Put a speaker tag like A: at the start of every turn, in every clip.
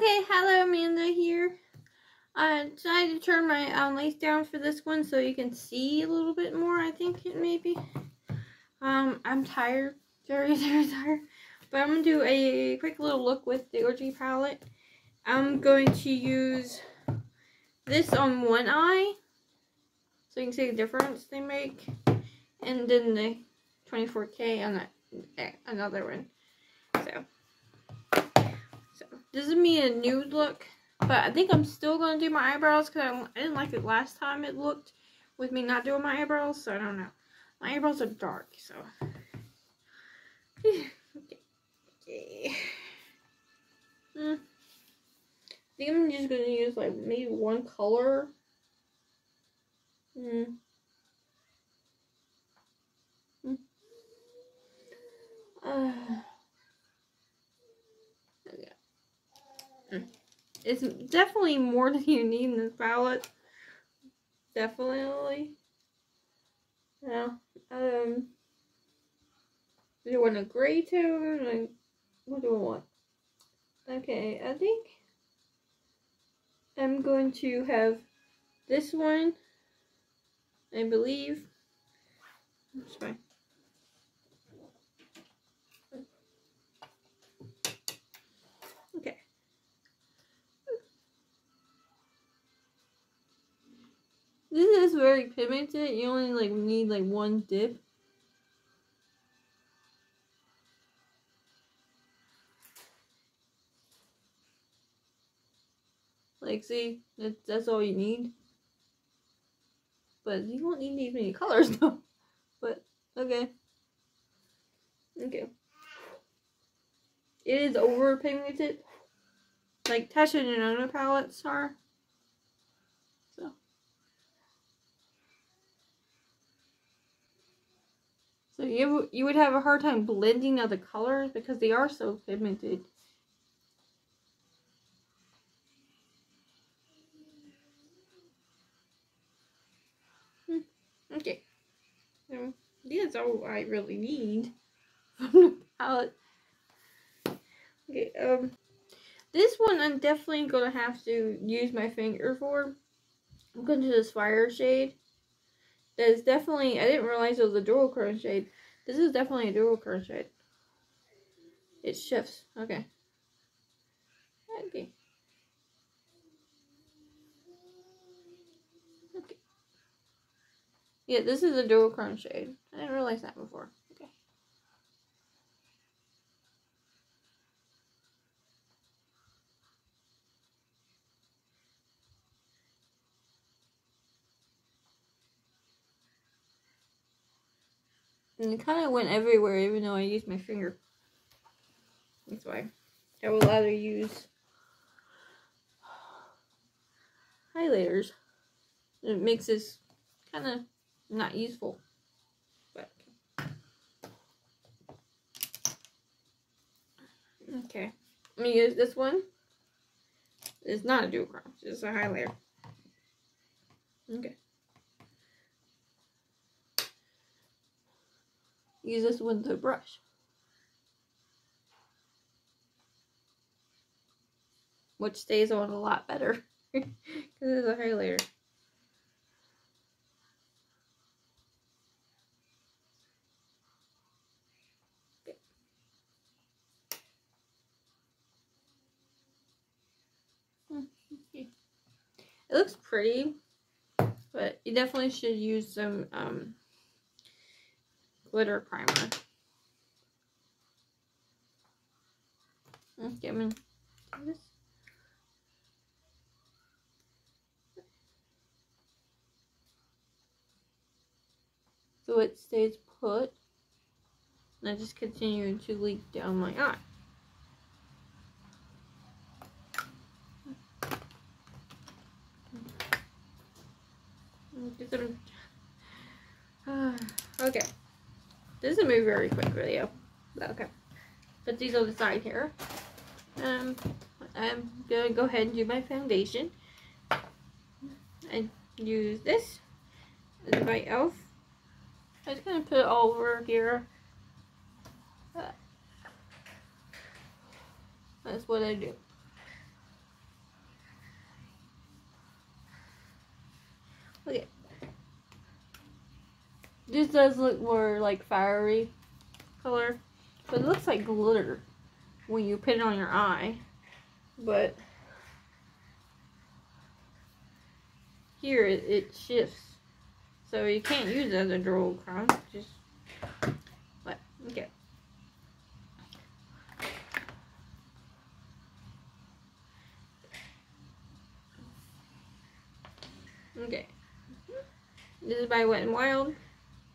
A: Okay, hello Amanda here. I decided to turn my um, lace down for this one so you can see a little bit more, I think it may be. Um, I'm tired, very, very tired. But I'm going to do a quick little look with the OG palette. I'm going to use this on one eye so you can see the difference they make. And then the 24K on that, eh, another one. So this is me a nude look. But I think I'm still going to do my eyebrows because I, didn't like it last time it looked with me not doing my eyebrows. So I don't know. My eyebrows are dark, so. okay. Hmm. I think I'm just going to use like maybe one color. Hmm. hmm. Uh. Okay. Hmm. It's definitely more than you need in this palette. Definitely. Yeah. Um. Do you want a gray tone? What do I want? Okay, I think I'm going to have this one. I believe. That's fine. This is very pigmented. You only like need like one dip. Like, see, that's, that's all you need. But you won't need many colors, though. But, okay. Okay. It is over pigmented. Like Tasha Denona palettes are. So you you would have a hard time blending of the colors because they are so pigmented. Hmm. Okay. So that's all I really need from the palette. Okay, um this one I'm definitely gonna have to use my finger for. I'm going to do this fire shade. That is definitely, I didn't realize it was a dual shade. This is definitely a dual shade. It shifts. Okay. Okay. Yeah, this is a dual shade. I didn't realize that before. And it kind of went everywhere even though I used my finger. That's why I will rather use highlighters. It makes this kind of not useful. But okay, I'm gonna use this one. It's not a crown, it's just a highlighter. Okay. Use this the brush. Which stays on a lot better because it's a highlighter. It looks pretty, but you definitely should use some um, glitter primer. Mm, okay, I'm this. So it stays put. And I just continue to leak down my eye. okay. doesn't move very quick, really. Okay. Put these on the side here. Um, I'm gonna go ahead and do my foundation. And use this And my elf. I'm just gonna put it all over here. That's what I do. Okay. This does look more like fiery color. But it looks like glitter when you put it on your eye. But here it, it shifts. So you can't use it as a duochrome. Just what? Okay. Okay. This is by Wet n Wild.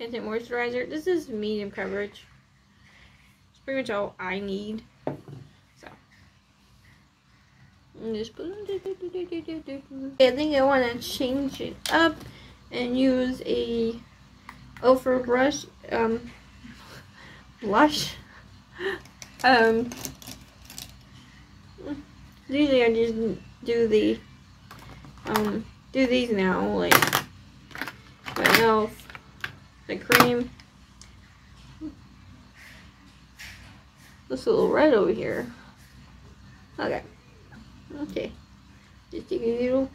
A: Tinted Moisturizer. This is medium coverage. It's pretty much all I need. So. Just I think I want to change it up and use a Ofra brush, um, blush. Um, usually I just do the, um, do these now, like my elf, cream. This little red over here. Okay. Okay. Just take a little.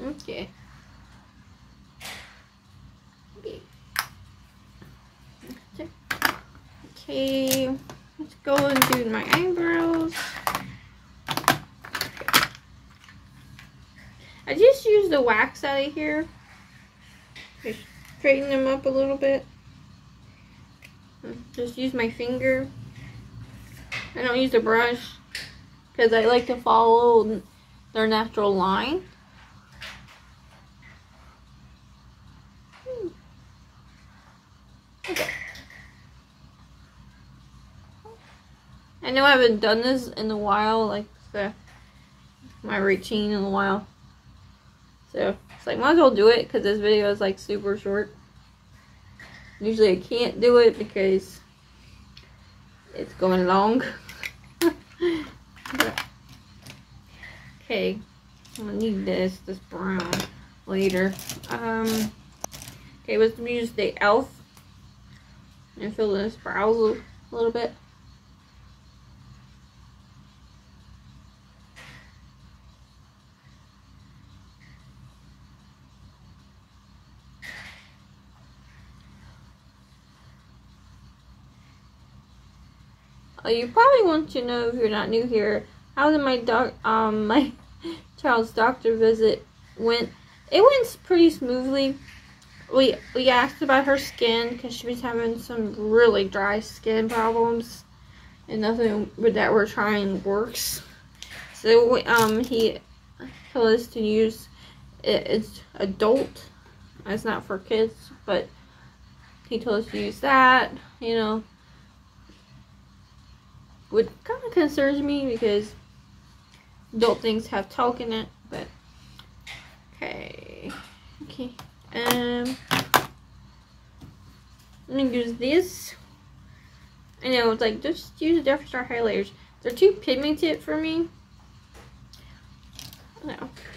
A: Okay. Okay, let's go and do my eyebrows. I just used the wax out of here. Just straighten them up a little bit. Just use my finger. I don't use a brush because I like to follow their natural line. I know I haven't done this in a while, like the, my routine in a while. So it's like, might as well do it because this video is like super short. Usually I can't do it because it's going long. okay, I'm gonna need this, this brown later. Um, okay, let's use the e.l.f. and fill this brows a little bit. You probably want to know if you're not new here, how did my doc um my child's doctor visit went? It went pretty smoothly. We we asked about her skin because she was having some really dry skin problems, and nothing that we're trying works. So um he told us to use it, it's adult. It's not for kids, but he told us to use that. You know, would kind of concerns me because adult things have talc in it, but okay, okay. Um, I'm gonna use this. I know it's like just use the Death Star highlighters. They're too pigmented for me. No,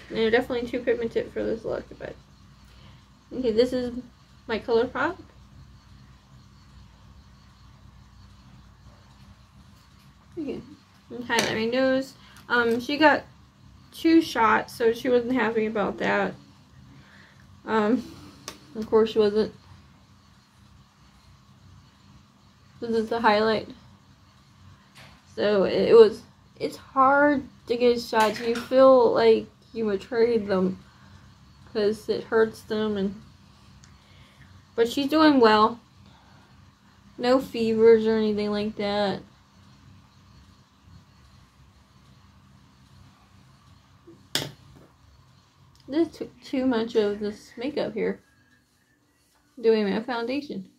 A: they're definitely too pigmented for this look, but okay. This is my ColourPop. Okay. Highlight my nose. Um, she got two shots, so she wasn't happy about that. Um, of course she wasn't. This is the highlight. So it was, it's hard to get shots. You feel like you betrayed them because it hurts them and, but she's doing well. No fevers or anything like that. This took too much of this makeup here. Doing my foundation.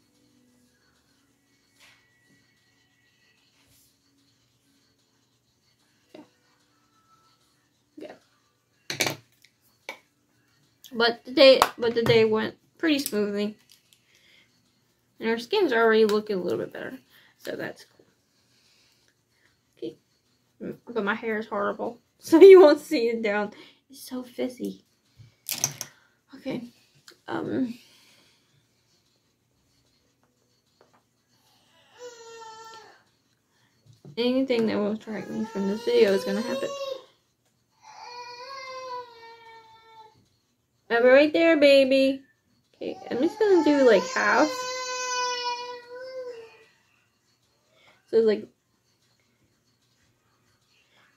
A: But the day but the day went pretty smoothly. And our skin's already looking a little bit better. So that's cool. Okay. Mm, but my hair is horrible. So you won't see it down. It's so fizzy. Okay. Um. Anything that will distract me from this video is gonna happen. I'm right there, baby. Okay, I'm just gonna do like half. So it's like,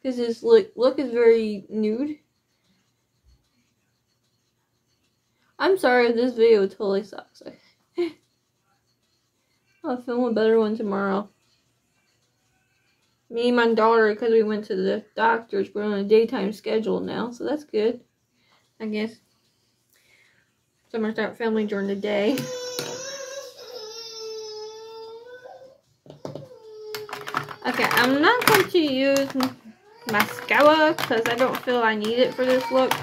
A: because this look, look is very nude. I'm sorry this video totally sucks. I'll film a better one tomorrow. Me and my daughter, because we went to the doctor's, we're on a daytime schedule now, so that's good. I guess. So I'm going to start filming during the day. Okay, I'm not going to use mascara because I don't feel I need it for this look.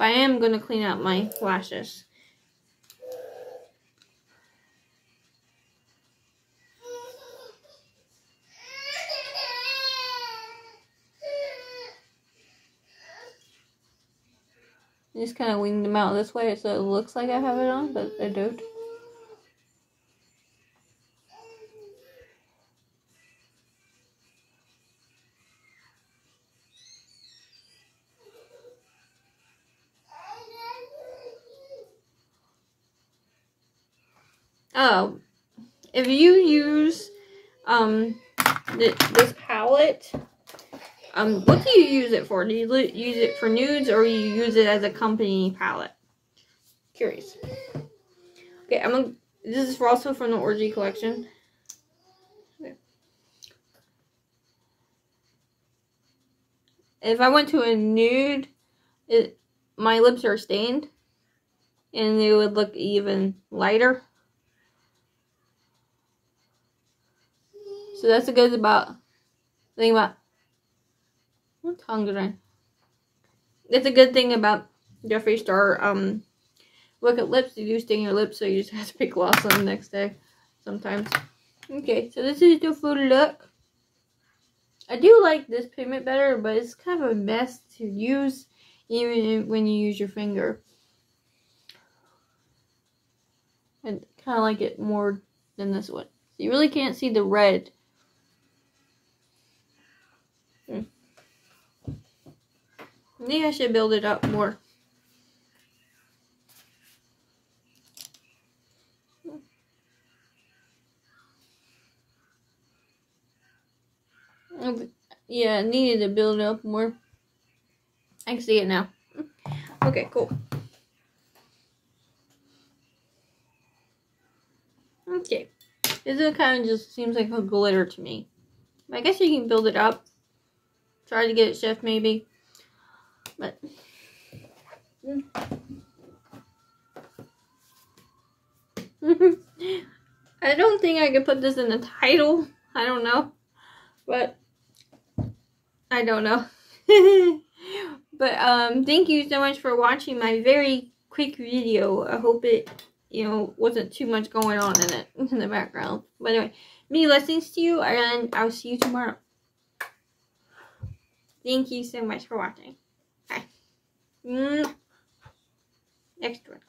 A: I am going to clean out my lashes. just kind of wing them out this way so it looks like I have it on, but I don't. If you use um th this palette, um, what do you use it for? Do you use it for nudes or you use it as a company palette? Curious. Okay, I'm gonna. This is also from the Orgy collection. If I went to a nude, it my lips are stained, and they would look even lighter. So that's a good about thing about what tongue did I? It's a good thing about Jeffree Star. Um, look at lips. You do stain your lips, so you just have to pick gloss on the next day. Sometimes. Okay, so this is the full look. I do like this pigment better, but it's kind of a mess to use, even when you use your finger. I kind of like it more than this one. So you really can't see the red Hmm. Maybe I should build it up more. Hmm. Yeah, I needed to build it up more. I can see it now. Hmm. Okay, cool. Okay. This kind of just seems like a glitter to me. I guess you can build it up. Try to get it shift maybe. But I don't think I could put this in the title. I don't know. But I don't know. but um thank you so much for watching my very quick video. I hope it you know wasn't too much going on in it in the background. But anyway, many blessings to you and I'll see you tomorrow. Thank you so much for watching. Bye. Next one.